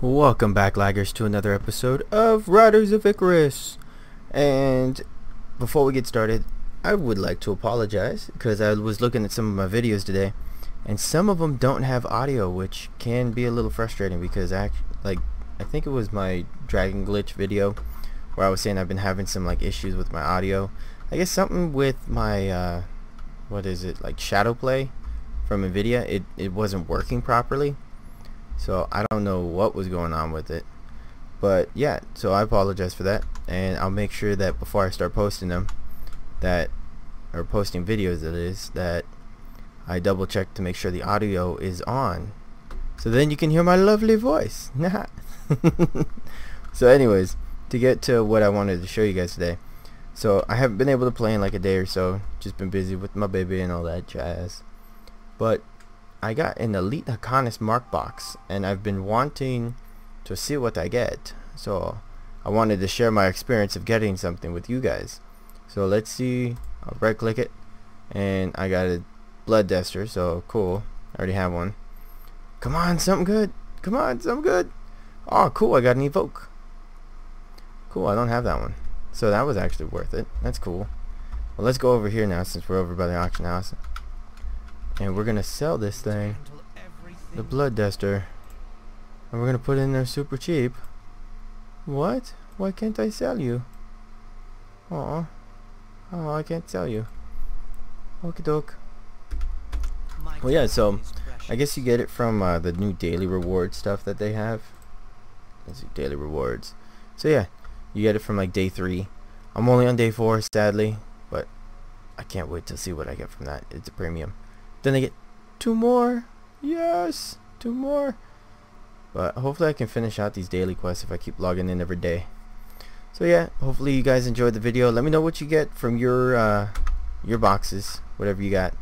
Welcome back laggers to another episode of Riders of Icarus. And before we get started I would like to apologize because I was looking at some of my videos today and some of them don't have audio which can be a little frustrating because I like I think it was my dragon glitch video where I was saying I've been having some like issues with my audio. I guess something with my uh, what is it like shadow play from Nvidia it, it wasn't working properly so I don't know what was going on with it. But yeah so I apologize for that. And I'll make sure that before I start posting them that or posting videos that is that I double check to make sure the audio is on. So then you can hear my lovely voice. So anyways to get to what I wanted to show you guys today. So I haven't been able to play in like a day or so. Just been busy with my baby and all that jazz. But I got an Elite Hakanas Mark box and I've been wanting to see what I get. So I wanted to share my experience of getting something with you guys. So let's see. I'll right click it and I got a blood duster so cool. I already have one. Come on something good. Come on something good. Oh cool I got an evoke. Cool I don't have that one. So that was actually worth it. That's cool. Well let's go over here now since we're over by the auction house and we're gonna sell this thing the blood duster. And we're gonna put it in there super cheap. What? Why can't I sell you? Oh oh I can't sell you. Okie doke well yeah so I guess you get it from uh, the new daily reward stuff that they have. Let's see daily rewards. So yeah you get it from like day three. I'm only on day four sadly but I can't wait to see what I get from that. It's a premium then I get two more. Yes, two more. But hopefully I can finish out these daily quests if I keep logging in every day. So yeah, hopefully you guys enjoyed the video. Let me know what you get from your uh, your boxes, whatever you got.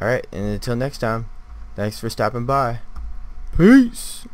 Alright, and until next time, thanks for stopping by. Peace!